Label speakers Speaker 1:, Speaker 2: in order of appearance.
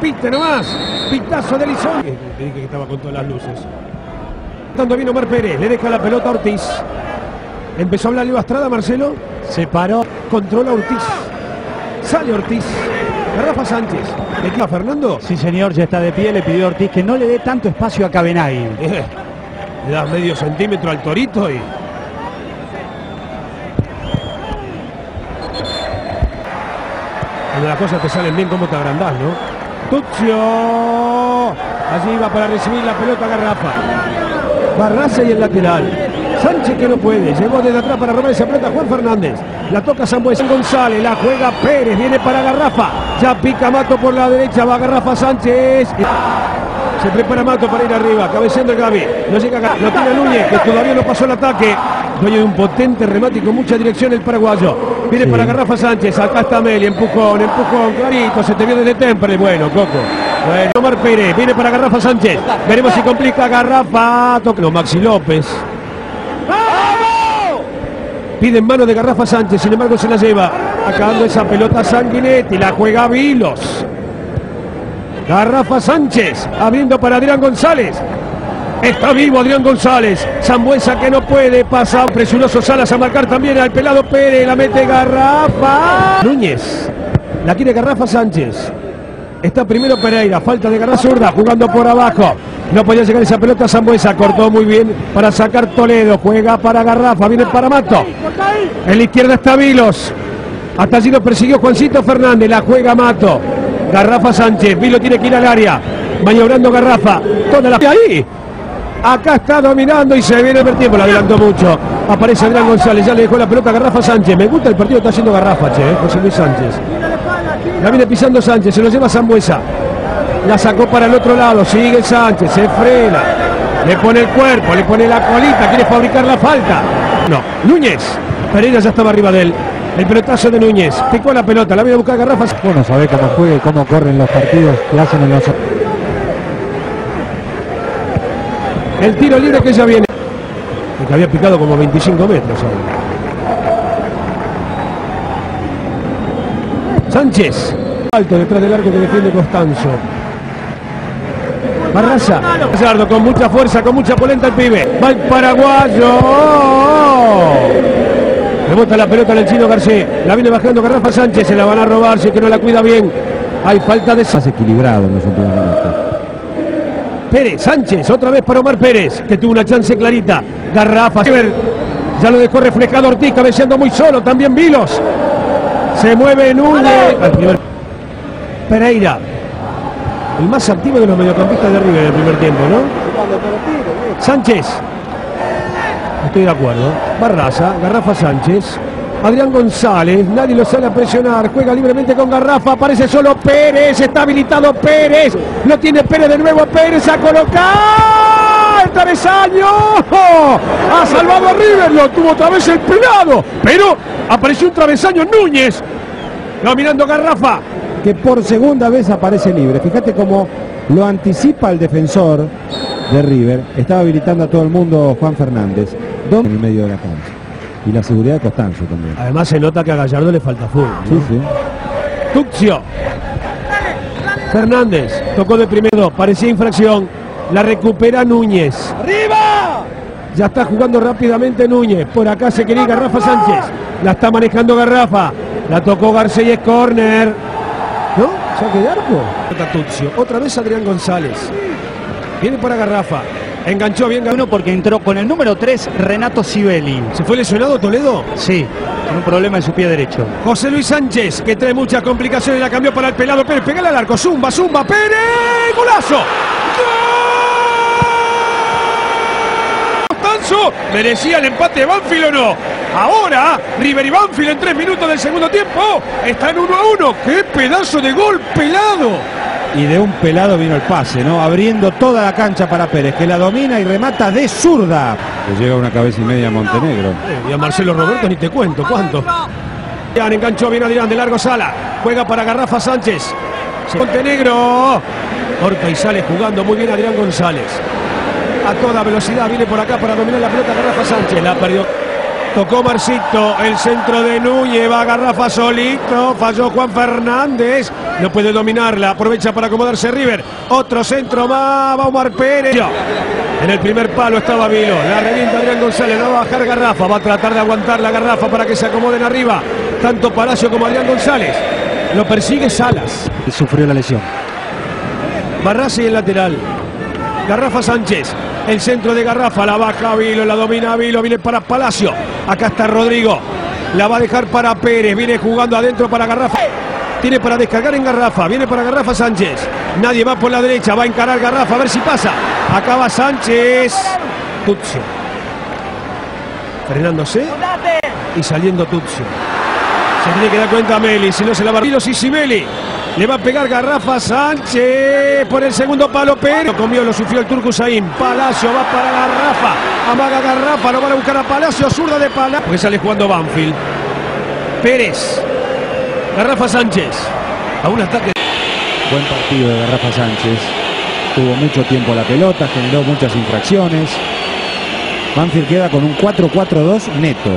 Speaker 1: Piste nomás. Pitazo de Lizón. Te dije que estaba con todas las luces. Tanto vino Omar Pérez. Le deja la pelota a Ortiz. Empezó a hablar Leo Estrada, Marcelo.
Speaker 2: Se paró.
Speaker 1: Controla Ortiz. Sale Ortiz. Rafa Sánchez. ¿Le queda Fernando?
Speaker 2: Sí, señor, ya está de pie. Le pidió a Ortiz que no le dé tanto espacio a Cabenagui.
Speaker 1: Eh, le das medio centímetro al torito y. Cuando las cosas te salen bien, ¿cómo te agrandás, no? Tuccio. Allí va para recibir la pelota Garrafa. Barraza y el lateral. Sánchez que no puede. Llegó desde atrás para robar esa pelota Juan Fernández. La toca Sambuesa González. La juega Pérez. Viene para Garrafa. Ya pica Mato por la derecha. Va Garrafa Sánchez. Se prepara Mato para ir arriba. Cabeceando el Gaby. No llega acá. Lo tiene Núñez, que todavía no pasó el ataque. Dueño de un potente remate y con mucha dirección el paraguayo. Viene para Garrafa Sánchez. Acá está Meli. Empujón, empujón. Clarito. Se te vio desde Temple. Bueno, Coco. Bueno, Omar Pérez. Viene para Garrafa Sánchez. Veremos si complica Garrafa. Toca Maxi López. Pide en mano de Garrafa Sánchez, sin embargo se la lleva. Acabando esa pelota Sanguinetti, la juega Vilos. Garrafa Sánchez, abriendo para Adrián González. Está vivo Adrián González. Zambuesa que no puede pasar. Presuroso Salas a marcar también al pelado Pérez. La mete Garrafa. Núñez. La quiere Garrafa Sánchez. Está primero Pereira, falta de Garrafa zurda, jugando por abajo. No podía llegar esa pelota Zambuesa, cortó muy bien para sacar Toledo, juega para Garrafa, viene para Mato. En la izquierda está Vilos. Hasta allí lo persiguió Juancito Fernández, la juega Mato. Garrafa Sánchez, Vilo tiene que ir al área. Maniobrando Garrafa, toda la... ahí. Acá está dominando y se viene el tiempo, le adelantó mucho. Aparece Adrián González, ya le dejó la pelota a Garrafa Sánchez. Me gusta el partido está haciendo Garrafa, che, eh, José Luis Sánchez. La viene pisando Sánchez, se lo lleva Zambuesa. La sacó para el otro lado, sigue Sánchez, se frena. Le pone el cuerpo, le pone la colita, quiere fabricar la falta. No, Núñez. Pereira ya estaba arriba de él. El pelotazo de Núñez. Picó la pelota, la viene a buscar Garrafas.
Speaker 2: Bueno, sabe cómo juega y cómo corren los partidos que hacen en los...
Speaker 1: El tiro libre que ya viene. El que había picado como 25 metros ahora. Sánchez. Alto detrás del arco que defiende Costanzo. Barraza. Gallardo con mucha fuerza, con mucha polenta el pibe. Va el paraguayo. Rebota la pelota en el chino García. La viene bajando Garrafa Sánchez. Se la van a robar si que no la cuida bien. Hay falta de...
Speaker 2: Más equilibrado en los últimos minutos.
Speaker 1: Pérez, Sánchez, otra vez para Omar Pérez, que tuvo una chance clarita. Garrafa, ya lo dejó reflejado Ortiz, cabeceando muy solo, también Vilos. Se mueve Núñez. Al primer... Pereira. El más activo de los mediocampistas de River en el primer tiempo, ¿no? Sánchez. Estoy de acuerdo. Barraza, Garrafa Sánchez. Adrián González, nadie lo sale a presionar, juega libremente con Garrafa, aparece solo Pérez, está habilitado Pérez, lo tiene Pérez de nuevo, Pérez a colocar el travesaño, ha salvado a River, lo tuvo otra vez el pelado, pero apareció un travesaño Núñez, dominando Garrafa.
Speaker 2: Que por segunda vez aparece libre. Fíjate cómo lo anticipa el defensor de River. Estaba habilitando a todo el mundo Juan Fernández. En el medio de la cancha. Y la seguridad de Costanzo también.
Speaker 1: Además se nota que a Gallardo le falta fútbol. ¿no?
Speaker 2: Sí, sí.
Speaker 1: Tuccio. Fernández tocó de primero, parecía infracción. La recupera Núñez. ¡Arriba! Ya está jugando rápidamente Núñez. Por acá se quería Garrafa Sánchez. La está manejando Garrafa. La tocó García y es córner. ¿No? Saque de arco. Tuccio. Otra vez Adrián González. Viene para Garrafa. Enganchó bien
Speaker 2: Uno porque entró con el número 3 Renato Sibeli.
Speaker 1: ¿Se fue lesionado Toledo?
Speaker 2: Sí, con un problema en su pie derecho.
Speaker 1: José Luis Sánchez, que trae muchas complicaciones, la cambió para el pelado Pérez. Pégale al arco, zumba, zumba, Pérez. ¡Golazo! ¡Gol! Merecía el empate de Banfield o no. Ahora, River y Banfield en tres minutos del segundo tiempo están uno a uno. ¡Qué pedazo de gol pelado!
Speaker 2: Y de un pelado vino el pase, ¿no? Abriendo toda la cancha para Pérez, que la domina y remata de zurda. Le llega una cabeza y media a Montenegro.
Speaker 1: Eh, y a Marcelo Roberto ni te cuento cuánto. Ya enganchó bien Adrián de largo sala. Juega para Garrafa Sánchez. Montenegro. Corta y sale jugando muy bien Adrián González. A toda velocidad viene por acá para dominar la pelota Garrafa Sánchez. La perdió. Tocó Marcito, el centro de Núñez, va a Garrafa solito, falló Juan Fernández, no puede dominarla, aprovecha para acomodarse River, otro centro más, va Omar Pérez. En el primer palo estaba Vilo, la revienta Adrián González, no va a bajar Garrafa, va a tratar de aguantar la Garrafa para que se acomoden arriba, tanto Palacio como Adrián González. Lo persigue Salas.
Speaker 2: Sufrió la lesión.
Speaker 1: Barrasi el lateral. Garrafa Sánchez. El centro de Garrafa. La baja Vilo. La domina Vilo. Viene para Palacio. Acá está Rodrigo. La va a dejar para Pérez. Viene jugando adentro para Garrafa. Tiene para descargar en Garrafa. Viene para Garrafa Sánchez. Nadie va por la derecha. Va a encarar Garrafa. A ver si pasa. Acaba Sánchez. Tutsio. Frenándose. Y saliendo Tutsio. Se tiene que dar cuenta Meli. Si no se la va. Vilo Sisimeli. Le va a pegar Garrafa Sánchez por el segundo palo. Lo comió, lo sufrió el Turco Usain. Palacio va para Garrafa. Amaga Garrafa, lo van a buscar a Palacio. Zurda de Palacio. Porque sale jugando Banfield. Pérez. Garrafa Sánchez. A un ataque.
Speaker 2: Buen partido de Garrafa Sánchez. Tuvo mucho tiempo la pelota, generó muchas infracciones. Banfield queda con un 4-4-2 neto.